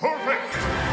Perfect!